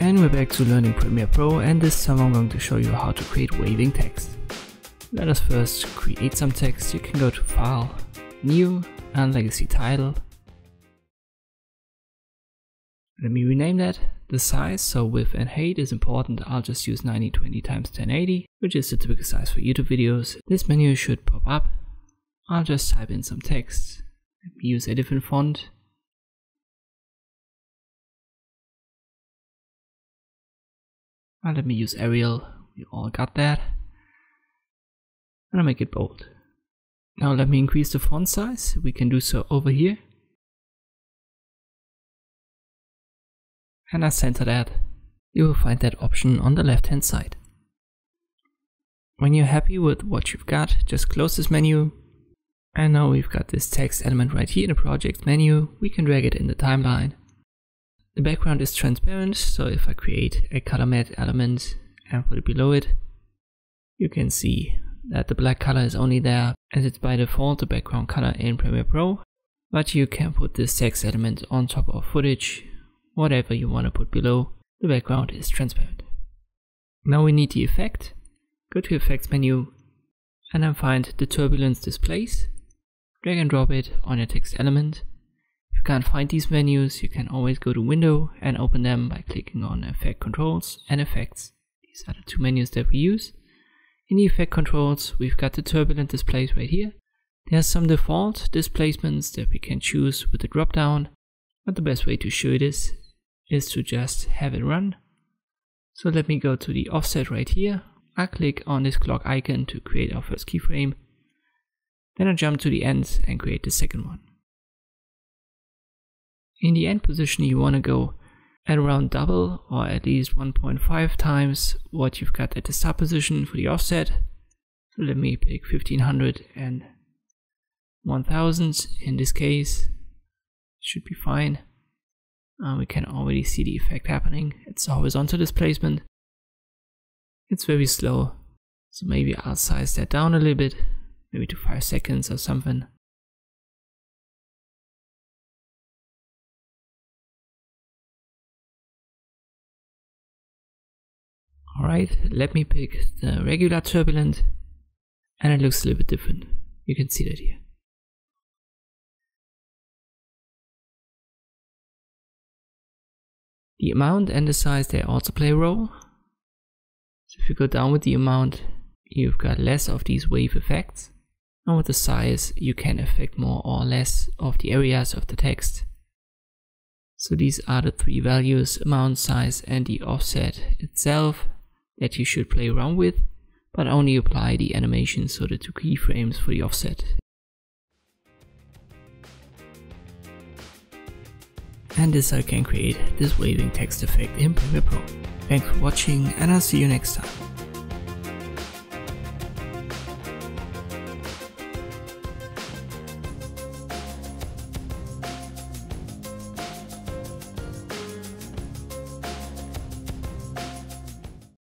And we're back to learning Premiere Pro and this time I'm going to show you how to create waving text. Let us first create some text. You can go to File, New and Legacy Title. Let me rename that. The size, so width and height is important. I'll just use 1920 times 1080, which is the typical size for YouTube videos. This menu should pop up. I'll just type in some text. Let me use a different font And let me use Arial, we all got that. And I'll make it bold. Now let me increase the font size, we can do so over here. And I center that. You will find that option on the left hand side. When you're happy with what you've got, just close this menu. And now we've got this text element right here in the project menu, we can drag it in the timeline the background is transparent, so if I create a color matte element and put it below it, you can see that the black color is only there as it's by default the background color in Premiere Pro, but you can put this text element on top of footage, whatever you want to put below, the background is transparent. Now we need the effect, go to effects menu and then find the turbulence displace, drag and drop it on your text element can't find these menus, you can always go to Window and open them by clicking on Effect Controls and Effects. These are the two menus that we use. In the Effect Controls, we've got the turbulent displace right here. There are some default displacements that we can choose with the drop down, but the best way to show this is to just have it run. So let me go to the offset right here. I click on this clock icon to create our first keyframe. Then I jump to the end and create the second one. In the end position you want to go at around double or at least 1.5 times what you've got at the start position for the offset. So let me pick 1500 and 1000 in this case. Should be fine. Uh, we can already see the effect happening. It's horizontal displacement. It's very slow. So maybe I'll size that down a little bit, maybe to 5 seconds or something. Alright, let me pick the regular turbulent and it looks a little bit different. You can see that here. The amount and the size they also play a role. So if you go down with the amount, you've got less of these wave effects. And with the size, you can affect more or less of the areas of the text. So these are the three values, amount, size, and the offset itself that you should play around with, but only apply the animation so the two keyframes for the offset. And this I can create this waving text effect in Premiere Pro. Thanks for watching and I'll see you next time.